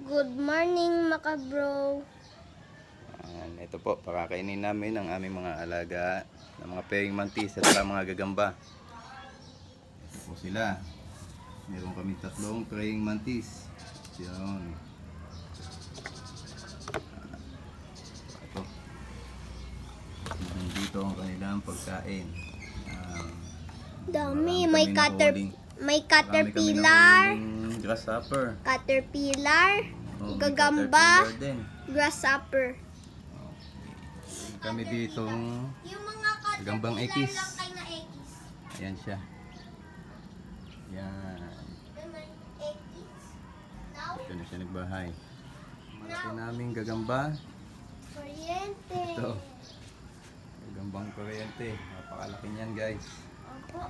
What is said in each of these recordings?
Good morning, makabro. Ayan, ito po, pakakainin namin ang aming mga alaga ng mga pering mantis at mga gagamba. Ito po sila. Meron kami tatlong praying mantis. Yun. Ito. Nandito ang kanilang pagkain. Ayan. Dami, Marami may nahuling- may marami kami caterpillar, nahuling Grasshopper. caterpillar, Oh, gagamba, caterpillar din. grasshopper. Kami dito, Yung mga Gagambang ekis. ayan siya. Yan. ekis. Now, Ito na siya nagbahay. Malaki naming gagamba. kuryente. Ito. Gagambang kuryente. Napakalaki niyan guys. Opo.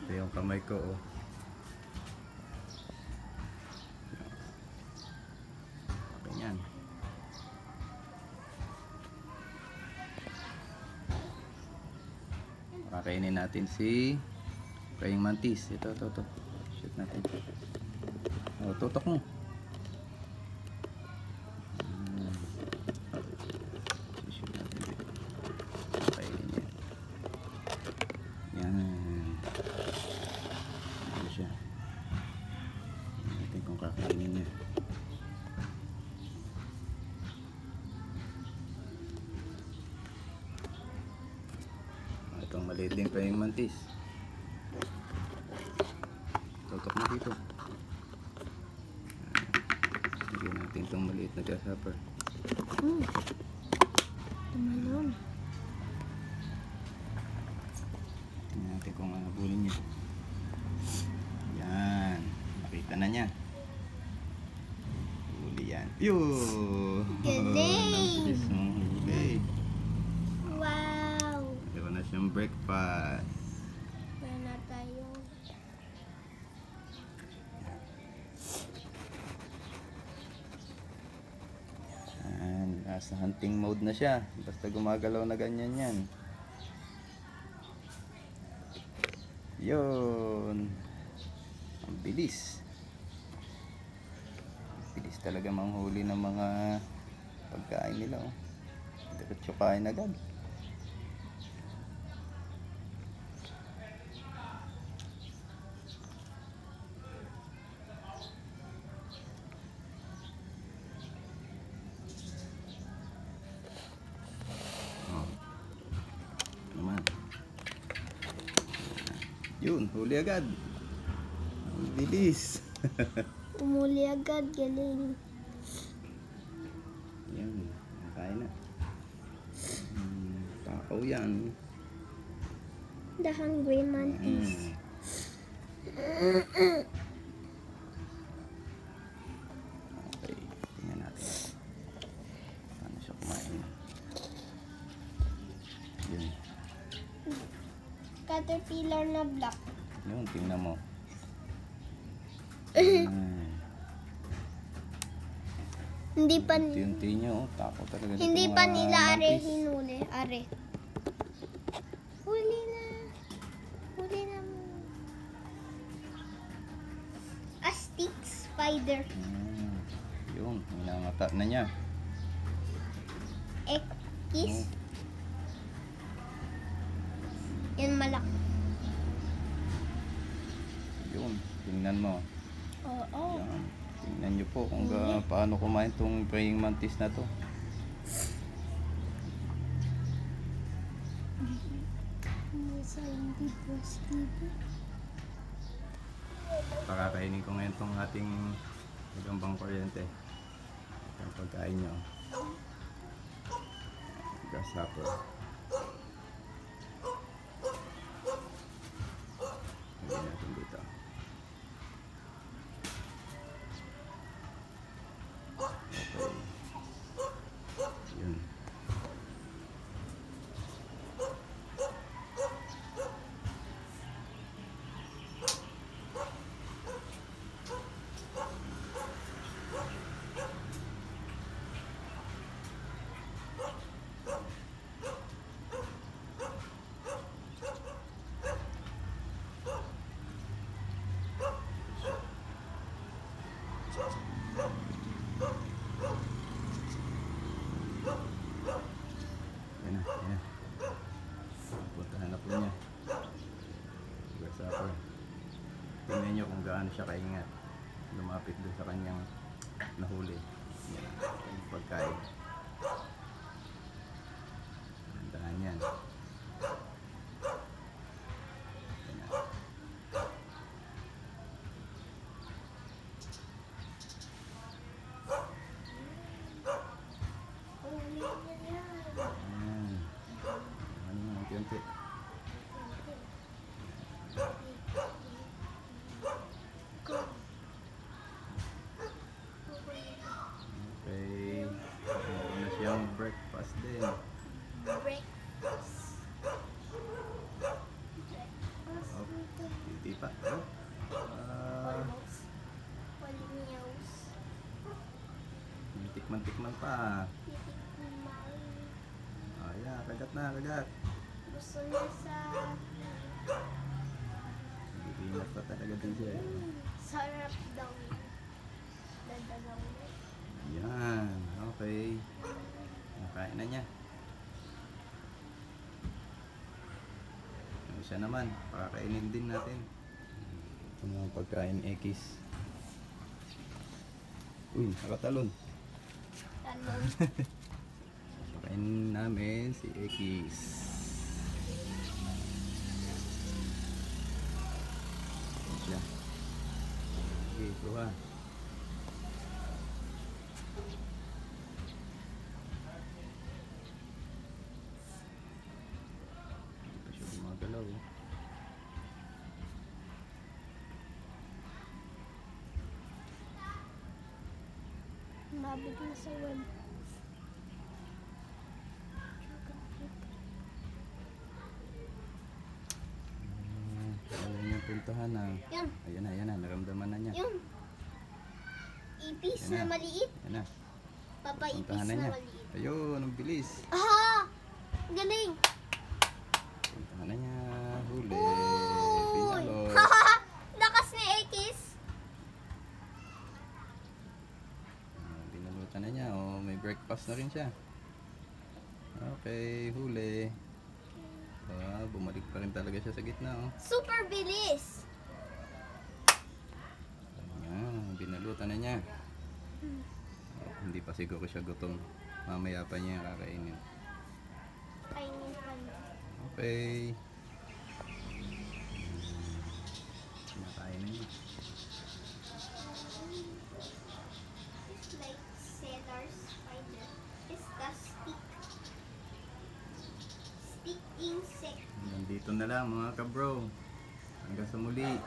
Ito yung kamay ko oh. Pakainin natin si praying mantis. Ito, ito, ito. Shoot natin. Oh, tutok mo. Maliit din pa yung mantis. Tutok mo dito. Lagyan natin itong maliit na grasshopper. Hmm. Tumalon. Tingnan natin kung ano bulin niya. Yan. Nakita na niya. Huli yan. Yun! Galing! Bilis ng huli. Wow. Meron na breakfast. Meron na tayo. Yan. Nasa hunting mode na siya. Basta gumagalaw na ganyan yan. Yun. Ang bilis. Ang bilis talaga manghuli ng mga pagkain nila. Oh. Diretso kain agad. Yun, huli agad. Ang bilis. Umuli agad, galing. Yan, nakain na. Hmm, takaw yan. The hungry. Paano siya kumain? Yun, Caterpillar na black. yun, tingnan mo. Hmm. Hindi pa Unti-unti niya, oh. Tako talaga. hindi pa nila are hinuli. Are. Huli na. Huli na mo. A stick spider. Hmm. Yun, hinangata na niya. Ekis. Yan malaki. Yun, tingnan mo. Oo. Yan. Tingnan nyo po kung ga, paano kumain tong praying mantis na to. Pakakainin ko ngayon tong ating gagambang kuryente. Ang pagkain nyo. Grasshopper. Lagyan natin dito. Okay. Yun. Gaano siya kaingat. Lumapit doon sa kanyang nahuli. Yan, yung pagkain. Yan. Yan. Uli niya yan. Ayan. Ano mo, unti-unti. Okay. Meron na siyang breakfast din. Breakfast. Oh, hindi pa. Oh. Ah, Almost. Walang news. Tikman-tikman pa. Ah, yeah, kagat na, kagat. Gusto niya sa Bibinat pa talaga din siya. eh. sarap daw. Dadalaw na. Yan, okay. Nakain na niya. Yung isa naman, pakakainin din natin. Ito mga pagkain ekis. Uy, nakatalon. Pakain namin si Ekis. Ayan siya. Okay, kuha. Hindi pa siya gumagalaw. oh. Mabig na sa. Ah, Alam niya puntahan na. Yun. Ayan na, ayan na. Naramdaman na niya. Yun. Ipis Yan na na. maliit. Ayan na. Papaipis Puntahan na na niya. maliit. Ayun, ang bilis. Ah! Galing! Puntahan na niya. Huli. Uy! Pinalo. Lakas ni Ekis. Ah, Binalutan na niya. Oh, may breakfast na rin siya. Okay, huli. Ah, bumalik pa rin talaga siya sa gitna. Oh. Super bilis. Ayan, binalutan na niya. Oh, hindi pa siguro siya gutom. Mamaya pa niya kakainin. Kainin pa niya. Okay. Kinakain na niya. Nandito na lang mga kabro. Hanggang sa muli.